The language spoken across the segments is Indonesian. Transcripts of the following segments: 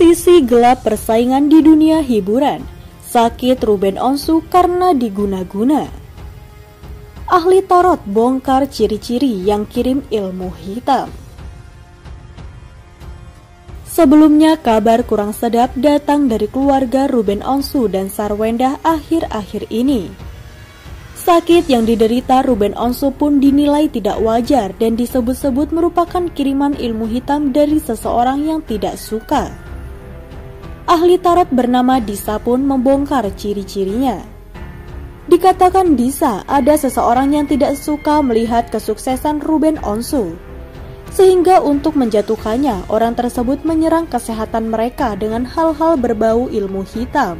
Kondisi gelap persaingan di dunia hiburan. Sakit Ruben Onsu karena diguna-guna. Ahli tarot bongkar ciri-ciri yang kirim ilmu hitam. Sebelumnya kabar kurang sedap datang dari keluarga Ruben Onsu dan Sarwenda akhir-akhir ini. Sakit yang diderita Ruben Onsu pun dinilai tidak wajar dan disebut-sebut merupakan kiriman ilmu hitam dari seseorang yang tidak suka ahli tarot bernama Disa pun membongkar ciri-cirinya. Dikatakan Disa ada seseorang yang tidak suka melihat kesuksesan Ruben Onsu. Sehingga untuk menjatuhkannya, orang tersebut menyerang kesehatan mereka dengan hal-hal berbau ilmu hitam.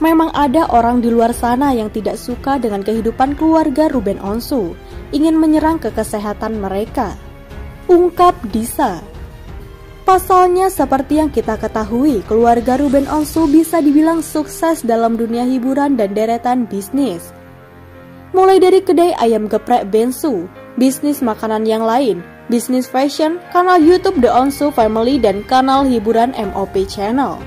Memang ada orang di luar sana yang tidak suka dengan kehidupan keluarga Ruben Onsu, ingin menyerang ke kesehatan mereka. Ungkap Disa. Pasalnya seperti yang kita ketahui, keluarga Ruben Onsu bisa dibilang sukses dalam dunia hiburan dan deretan bisnis. Mulai dari kedai ayam geprek Bensu, bisnis makanan yang lain, bisnis fashion, kanal YouTube The Onsu Family dan kanal hiburan MOP Channel.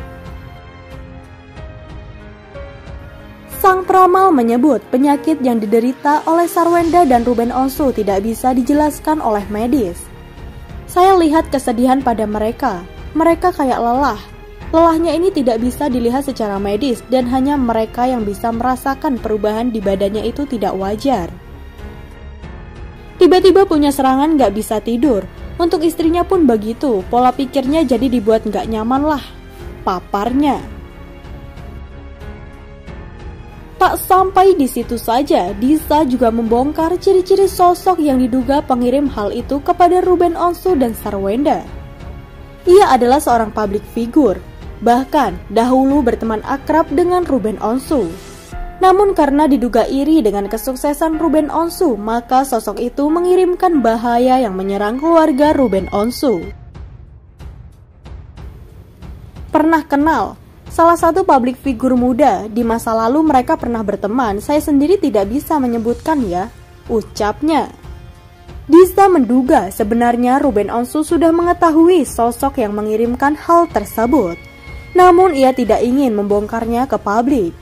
Sang peramal menyebut penyakit yang diderita oleh Sarwenda dan Ruben Onsu tidak bisa dijelaskan oleh medis. Saya lihat kesedihan pada mereka. Mereka kayak lelah. Lelahnya ini tidak bisa dilihat secara medis dan hanya mereka yang bisa merasakan perubahan di badannya itu tidak wajar. Tiba-tiba punya serangan gak bisa tidur. Untuk istrinya pun begitu, pola pikirnya jadi dibuat gak nyaman lah. Paparnya. Tak sampai di situ saja, Disa juga membongkar ciri-ciri sosok yang diduga pengirim hal itu kepada Ruben Onsu dan Sarwenda. Ia adalah seorang public figure, bahkan dahulu berteman akrab dengan Ruben Onsu. Namun karena diduga iri dengan kesuksesan Ruben Onsu, maka sosok itu mengirimkan bahaya yang menyerang keluarga Ruben Onsu. Pernah kenal, Salah satu publik figur muda di masa lalu mereka pernah berteman. Saya sendiri tidak bisa menyebutkan ya, ucapnya. Disa menduga sebenarnya Ruben Onsu sudah mengetahui sosok yang mengirimkan hal tersebut. Namun ia tidak ingin membongkarnya ke publik.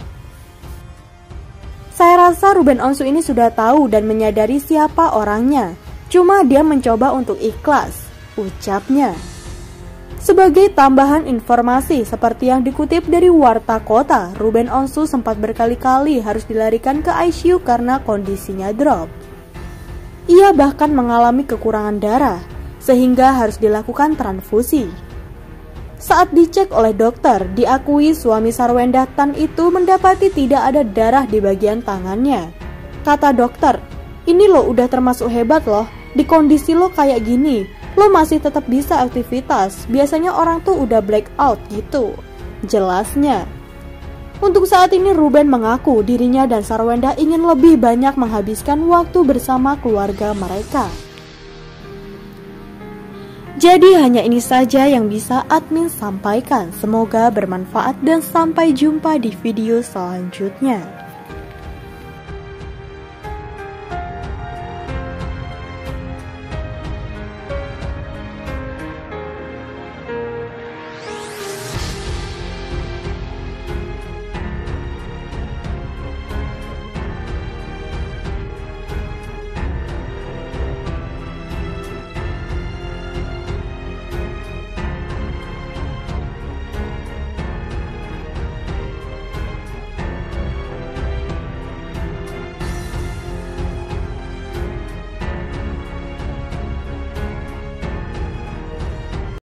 Saya rasa Ruben Onsu ini sudah tahu dan menyadari siapa orangnya. Cuma dia mencoba untuk ikhlas, ucapnya. Sebagai tambahan informasi seperti yang dikutip dari Warta Kota, Ruben Onsu sempat berkali-kali harus dilarikan ke ICU karena kondisinya drop. Ia bahkan mengalami kekurangan darah, sehingga harus dilakukan transfusi. Saat dicek oleh dokter, diakui suami Sarwenda Tan itu mendapati tidak ada darah di bagian tangannya. Kata dokter, ini lo udah termasuk hebat loh, di kondisi lo kayak gini, lo masih tetap bisa aktivitas. Biasanya orang tuh udah black out gitu. Jelasnya. Untuk saat ini Ruben mengaku dirinya dan Sarwenda ingin lebih banyak menghabiskan waktu bersama keluarga mereka. Jadi hanya ini saja yang bisa admin sampaikan. Semoga bermanfaat dan sampai jumpa di video selanjutnya.